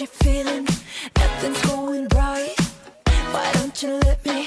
You're feeling nothing's going right? Why don't you let me?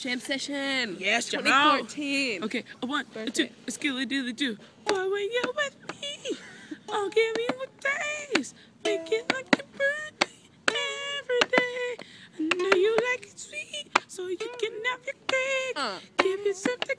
Jam session. Yes, Jamal. 2014. Okay, a one, a two, Birthday. a skilly dilly do. Boy, when you're with me, I'll give you a taste. Make it like your birthday every day. I know you like it sweet, so you can have your cake. Uh. Give yourself the